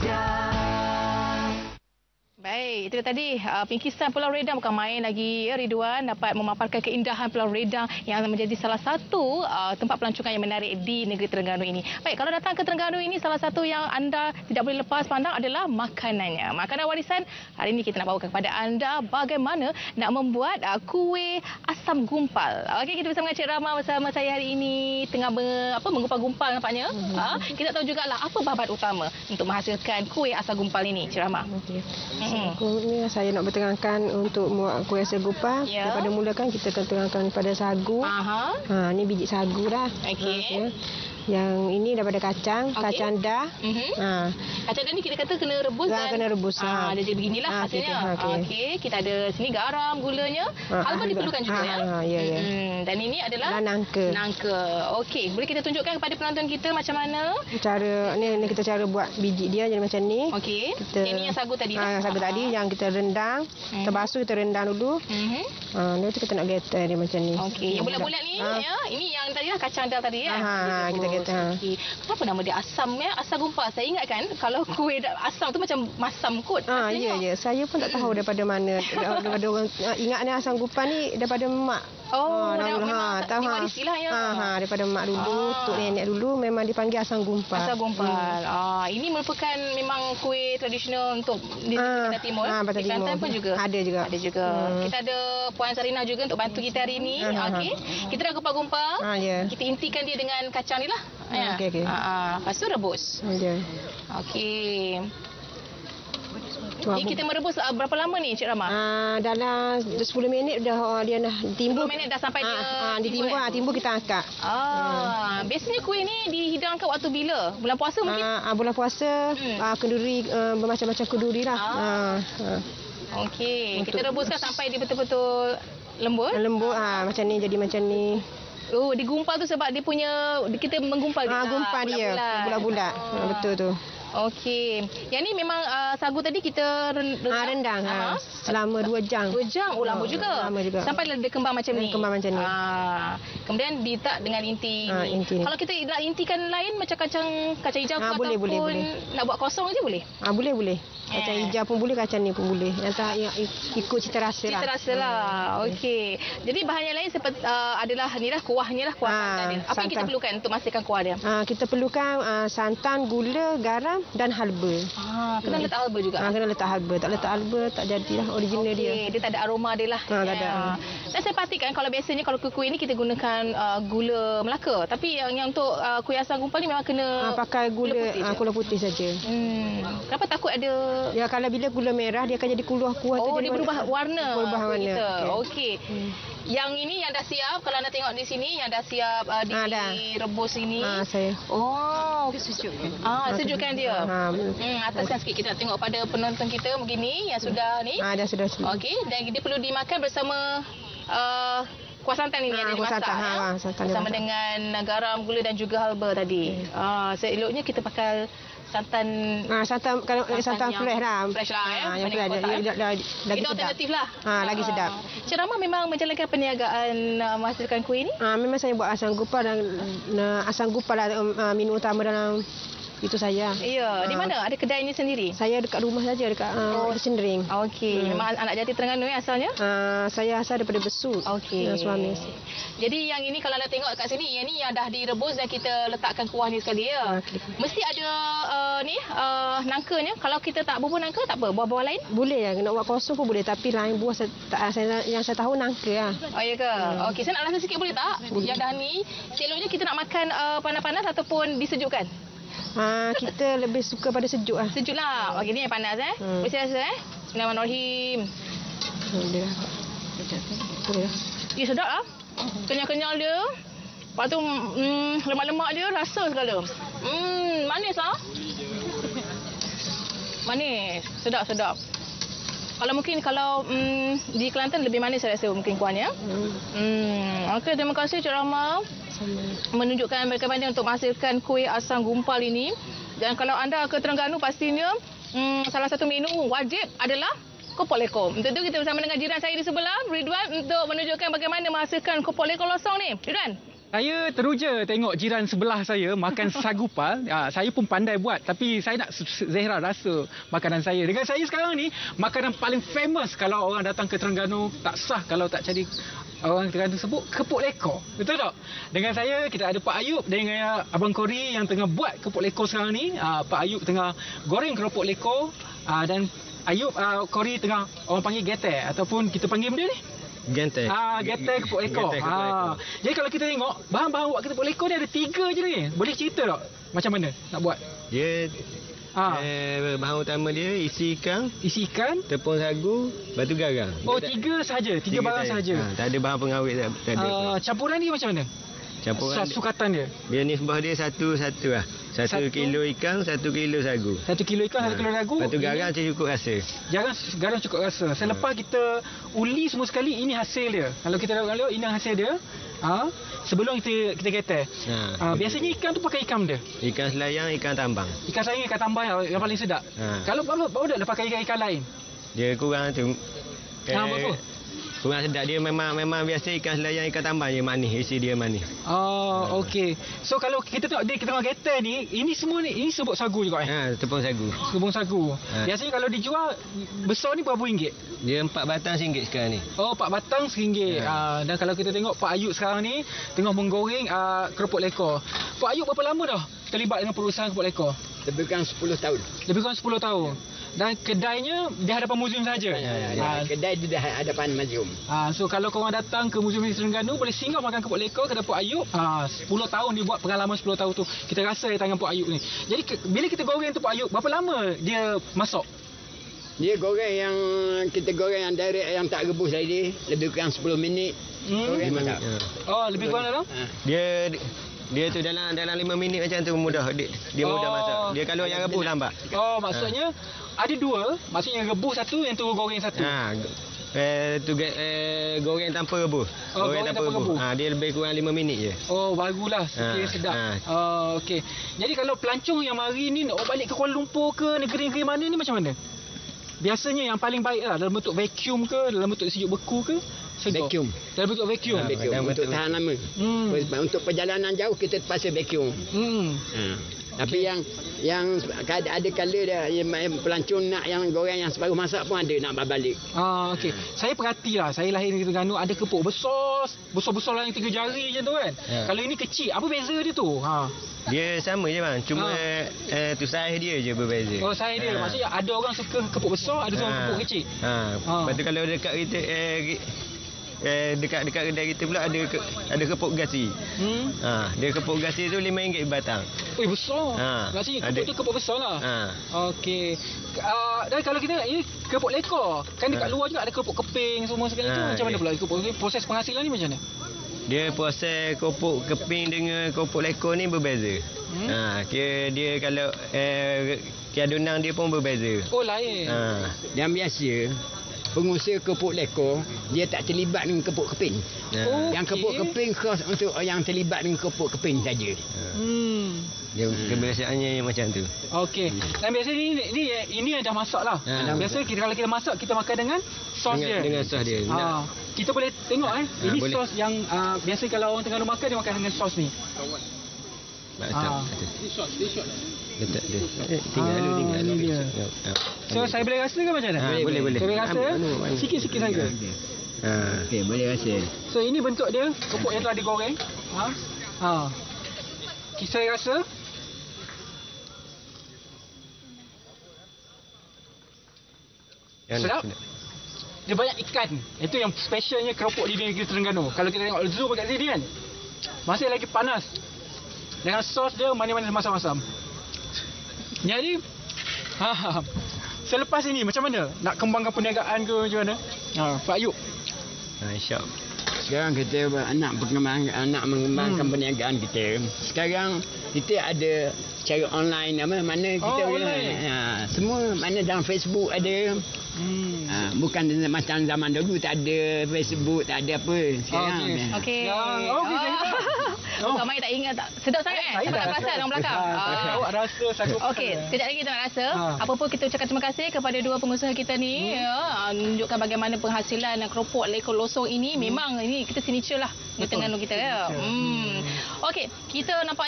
Baik, itu tadi uh, pingkisan Pulau Redang bukan main lagi ya Ridwan dapat memaparkan keindahan Pulau Redang yang menjadi salah satu uh, tempat pelancongan yang menarik di negeri Terengganu ini. Baik, kalau datang ke Terengganu ini salah satu yang anda tidak boleh lepas pandang adalah makanannya. Makanan warisan hari ini kita nak bawa kepada anda bagaimana nak membuat uh, kuih asam gumpal. Okey, kita bersama Cik Rama bersama saya hari ini tengah me, apa mengumpal-gumpal nampaknya. Ha, kita tahu jugalah apa bahan utama untuk menghasilkan kuih asam gumpal ini, Cik Rama. Okey. Mm-hmm. Ni saya nak berterangkan untuk buat kuih asam gumpal. Ya. Daripada mula kan kita akan terangkan pada sagu. Aha. Ha, ni biji sagu dah. Okey. Ha, ya. Yang ini daripada kacang, Okey. kacang dah. Mhm. Ha. Kacang dan ni kita kata kena rebus Ah, dan kena rebus, Ah, ah. dia jadi beginilah Ah, hasilnya. kita- ah, okey. Okey, kita ada sini garam, gulanya. Ah, Halba ah, diperlukan juga ah, ya. ah, ya, ya. Hmm, dan ini adalah Dan nangka. Nangka. Okey, boleh kita tunjukkan kepada penonton kita macam mana? Cara ni, ni kita cara buat biji dia jadi macam ni. Okey. Kita Ini yang sagu tadi Ah, dah. sagu tadi yang kita rendang. Mhm. Kita basuh kita rendang dulu. Mhm. Ha, lepas tu kita nak getar dia macam ni. Okey, yang bulat-bulat ni Ah. ya. Ini yang tadi lah kacang dal tadi ya. Ah, ah, kita kata, ah. Okey. Kenapa nama dia asam ya? Asam gumpal. Saya ingat kan kalau kuih asam tu macam masam kot. Ah, ya, ya. Saya pun tak tahu daripada mana. daripada orang ah, ingat ni asam gupan ni daripada mak. Oh, Ah, dah dahulu. memang tahu, diwarisi lah ya. Ha, ha, daripada mak dulu, Ah. tok nenek dulu memang dipanggil asam gumpal. Asam gumpal. Ah, ini merupakan memang kuih tradisional untuk di Ah, Pantai Timur. ah, Pantai di Kelantan Timur. pun juga. Ada juga. Ada juga. Hmm. Kita ada Puan Sarina juga untuk bantu kita hari ini. Ah, ah, Okey. Kita dah gumpal-gumpal. Ah, ya. Kita intikan dia dengan kacang ni lah. Ah, okey, okey. Ah, ah. Lepas tu rebus. Ha, ya. Okey. Apa? kita merebus ah, berapa lama ni Cik Rama? Ah, dalam 10 minit dah oh, dia dah timbul. 10 minit dah sampai dia ah, ah, timbul, ditimbul, eh? ah, timbul kita angkat. Ah, biasanya kuih ni dihidangkan waktu bila? Bulan puasa mungkin? Ah, ah, bulan puasa, Hmm. ah, kenduri ah, bermacam-macam kenduri lah. Ah. Ah, ah. Okey, kita rebuskan sampai dia betul-betul lembut. Lembut ah, macam ni jadi macam ni. Oh, digumpal tu sebab dia punya kita menggumpal dia. Ah, gumpal dia. Bulat-bulat. Ah, betul tu. Okey. Yang ni memang uh, sagu tadi kita ren- rendang. Ah, rendang ha. Aha. Selama 2 jam. Dua jam. Oh, lama Ah, juga. lama juga. Sampai dia kembang macam ni. Hmm, kembang macam ni. Ah. Kemudian ditak dengan inti. Ah, ni. inti ni. Kalau kita nak intikan lain macam kacang kacang hijau Ah, boleh, ataupun boleh, boleh. nak buat kosong je boleh. Ah, boleh boleh. Kacang Eh. hijau pun boleh, kacang ni pun boleh. Yang tak yang ikut cita rasa lah. Cita rasa lah. Okey. Jadi bahan yang lain seperti uh, adalah ni lah kuahnya lah kuah Ah, santan dia. Apa yang kita santan. perlukan untuk masukkan kuah dia? Ah, kita perlukan ah, santan, gula, garam dan halba. Ah, kena letak halba juga. Ah, kena letak halba. Tak letak halba tak jadilah original dia. Okey, dia tak ada aroma dia lah. Ah, tak ada. Ah. Dan saya perhatikan kalau biasanya kalau kuih-kuih ni kita gunakan uh, gula Melaka. Tapi yang yang untuk uh, kuih asam gumpal ni memang kena Ah, pakai gula putih ah, gula putih saja. Hmm. Kenapa takut ada Ya kalau bila gula merah dia akan jadi kuah kuah tu Oh, dia berubah warna. Berubah kuih warna. Okey. Okey. Hmm. Yang ini yang dah siap kalau anda tengok di sini yang dah siap uh, Ah, dah. direbus ini. Ah, saya. Oh, sejukkan. Ah, sejukkan dia. Ah, Hmm, ataskan sikit kita nak tengok pada penonton kita begini yang sudah ni. ah, dah sudah. Okey, dan dia perlu dimakan bersama uh, kuah santan ini Ah, yang dimasak santan, ya. ha, santan bersama masak. dengan garam, gula dan juga halba tadi. Ah, seeloknya kita pakai santan Ah, santan kalau Santan santan yang fresh lah. fresh lah, ya. Ah, yang fresh dah, eh. dah, dah, lagi Itu sedap. alternatif lah. Ah, lagi sedap. Cik Rama memang menjalankan perniagaan uh, menghasilkan kuih ni? Ah, memang saya buat asam gupal dan uh, asam gupal lah um, uh, menu utama dalam itu saya. Ya, di Ah. mana? Ada kedainya sendiri? Saya dekat rumah saja dekat uh, oh. Sendering. Okey, Hmm. memang anak jati Terengganu ya asalnya? Uh, saya asal daripada Besut. Okey. Dengan suami. Jadi yang ini kalau anda tengok kat sini, yang ni yang dah direbus dan kita letakkan kuah ni sekali ya. Okey. Mesti ada uh, ni uh, nangkanya. Kalau kita tak bubur nangka tak apa, buah-buah lain. Boleh ya, nak buat kosong pun boleh tapi lain buah saya, tak, saya, yang saya tahu nangka lah. Oh ya ke? Hmm. Okey, saya nak rasa sikit boleh tak? Boleh. Yang dah ni, seloknya kita nak makan uh, panas-panas ataupun disejukkan? Ah, kita lebih suka pada sejuk lah. Sejuk lah. Okey, ni yang panas eh. Hmm. Boleh rasa eh? Bismillahirrahmanirrahim. Boleh lah. Boleh. Dia sedap lah. Kenyal-kenyal dia. Lepas tu mm, lemak-lemak dia rasa segala. Hmm, manis lah. Manis. Sedap, sedap. Kalau mungkin kalau mm, di Kelantan lebih manis saya rasa mungkin kuahnya. Hmm. Hmm, okey terima kasih Cik Rahma Menunjukkan bagaimana untuk menghasilkan kuih asam gumpal ini. Dan kalau anda ke Terengganu pastinya hmm, salah satu menu wajib adalah kopok leko. Untuk itu kita bersama dengan jiran saya di sebelah, Ridwan, untuk menunjukkan bagaimana menghasilkan kopok leko losong ni. Ridwan, Saya teruja tengok jiran sebelah saya makan sagu pal. Ha, saya pun pandai buat tapi saya nak Zehra rasa makanan saya. Dengan saya sekarang ni, makanan paling famous kalau orang datang ke Terengganu tak sah kalau tak cari orang Terengganu sebut kepuk lekor. Betul tak? Dengan saya kita ada Pak Ayub dengan Abang Kori yang tengah buat kepuk lekor sekarang ni. Ha, Pak Ayub tengah goreng keropok lekor ha, dan Ayub uh, Kori tengah orang panggil getek ataupun kita panggil benda ni Gentek. Ah, getek kepuk ekor. Getek kepuk ekor. Ah. Jadi kalau kita tengok, bahan-bahan buat kepuk ekor ni ada tiga je ni. Boleh cerita tak? Macam mana nak buat? Dia Ah. eh, bahan utama dia isi ikan, Isi ikan. tepung sagu, batu garam. Oh, tiga sahaja. Tiga, barang sahaja. Ha, tak ada bahan pengawet tak, tak ada. Ah, campuran ni macam mana? Campuran Sa- Sukatan dia. dia nisbah dia satu-satu lah. Satu, Satu. kilo ikan, satu kilo sagu. Satu kilo ikan, satu kilo ragu. Batu garam Ini cukup rasa. Jarang garam cukup rasa. Selepas kita uli semua sekali, ini hasil dia. Kalau kita tengok ini hasil dia. Ah, sebelum kita kita kata. Ha. Ah, biasanya ikan tu pakai ikan dia. Ikan selayang, ikan tambang. Ikan sayang ikan tambah yang, yang paling sedap. Ha. Kalau baru dah pakai ikan ikan lain. Dia kurang tu. Ha, betul. Kurang sedap dia memang memang biasa ikan selayang, ikan tambang je manis. Isi dia manis. Oh, okey. So kalau kita tengok dia kita tengok kereta ni, ini semua ni ini sebut sagu juga eh. Ha, tepung sagu. Sebung sagu. Ha. Biasanya kalau dijual besar ni berapa ringgit? Dia empat batang singgit sekarang ni. Oh, pak batang RM1. Ya. Ah, dan kalau kita tengok Pak Ayub sekarang ni tengah menggoreng uh, keropok lekor. Pak Ayub berapa lama dah terlibat dengan perusahaan keropok lekor? Lebih kurang 10 tahun. Lebih kurang 10 tahun. Dan kedainya di hadapan muzium saja. Ya, ya, ya. Ah, Kedai di hadapan muzium. Ah, so kalau korang datang ke Muzium Negeri Terengganu boleh singgah makan kepok lekor kedai Pak Ayub. Ah, 10 tahun dia buat pengalaman 10 tahun tu. Kita rasa di tangan Pak Ayub ni. Jadi ke, bila kita goreng tu Pak Ayub, berapa lama dia masak? Dia goreng yang kita goreng yang direct yang tak rebus tadi lebih kurang 10 minit. Hmm. Goreng masak. Oh, lebih kurang dalam? Ha. Dia dia tu dalam dalam 5 minit macam tu mudah dia, dia mudah Oh. masak. Dia kalau yang rebus lambat. Oh, maksudnya ada dua, maksudnya yang rebus satu, yang tu goreng satu. Ha eh tu eh, goreng tanpa rebus. Oh, goreng tanpa rebus. Ha dia lebih kurang 5 minit je. Oh, bagulah. Sekiranya Ah, sedap. ah. Oh, okey. Jadi kalau pelancong yang mari ni nak balik ke Kuala Lumpur ke negeri-negeri mana ni macam mana? Biasanya yang paling baik lah dalam bentuk vacuum ke, dalam bentuk sejuk beku ke? Segar? Vacuum. Dalam bentuk vacuum. Ah, Vacuum dalam untuk bentuk- tahan lama. Hmm. Untuk perjalanan jauh kita terpaksa vacuum. Hmm. Ha. Tapi yang yang ada ada kala dia yang yang pelancong nak yang goreng yang separuh masak pun ada nak balik. Ah, okey. Saya perhatilah, saya lahir di Terengganu ada kepuk besar, besar-besar lah yang tiga jari macam tu kan. Ya. Kalau ini kecil, apa beza dia tu? Ha. Dia sama je bang, cuma Ha. eh, tu saiz dia je berbeza. Oh, saya dia. Ha. Maksudnya ada orang suka kepuk besar, ada orang Ha. kepuk kecil. Ha. Ha. Lepas tu kalau dekat kita eh, eh dekat-dekat kedai kita pula ada ke, ada kepuk gasi. Hmm. Ha, dia kepuk gasi tu RM5 batang. Eh, besar. Ha. Kepuk Ada. tu kepuk besar lah. Ha. Okey. Uh, dan kalau kita ini kepuk lekor, kan dekat Ha. luar juga ada kepuk keping semua sekali tu. Ha, Macam mana ya. pula kepuk proses penghasilan ni macam mana? Dia proses kopuk keping dengan kopuk lekor ni berbeza. Hmm. Ha, kira dia kalau eh kiadunang dia pun berbeza. Oh, lain. Ha. Yang biasa pengusaha kepuk lekor dia tak terlibat dengan kepuk keping. Ha. Oh. Yang kepuk keping khas untuk yang terlibat dengan kepuk keping saja. Hmm. Dia kebiasaannya yang macam tu. Okey. Dan biasa ni ni ini yang dah masak lah. Ha. Biasa kita kalau kita masak kita makan dengan sos dengan, dia. dengan sos dia. Nak- Ah, kita boleh tengok eh. Ha, ini boleh. sos yang uh, biasa kalau orang tengah makan dia makan dengan sos ni. Letak, Ah. letak dia. Eh, tinggal Ah, dulu, tinggal dulu. dia. So saya boleh rasa ke macam mana? Ha, boleh, boleh. Saya boleh rasa. Sikit-sikit saja. Ha. Okey, boleh rasa. So ini bentuk dia kepuk yang telah digoreng. Ha. Ha. Kita rasa Yang Sedap? dia banyak ikan. Itu yang specialnya keropok di negeri Terengganu. Kalau kita tengok zoo kat sini kan. Masih lagi panas. Dengan sos dia manis-manis masam-masam. Jadi ha, selepas ini macam mana? Nak kembangkan perniagaan ke macam mana? Ha, Pak Ayub. Ha, syok. Sekarang kita nak berkembang nak mengembangkan Hmm. perniagaan kita. Sekarang kita ada cara online apa mana kita Oh, boleh online. ha, semua mana dalam Facebook ada Hmm. ha, bukan macam zaman dulu tak ada Facebook tak ada apa sekarang Okey. ada. Okey. Yang, oh, okey. Ah. Oh. Bukan main tak ingat tak. Sedap sangat eh. Saya tak perasan orang belakang. Ah. Awak rasa pal. Okey, sekejap lagi kita nak rasa. Ha. Apa pun kita ucapkan terima kasih kepada dua pengusaha kita ni Hmm. ya, menunjukkan bagaimana penghasilan keropok lekor losong ini memang ini kita signature lah di Hmm. Betul. Terengganu kita ya. Hmm. Okey, kita nampak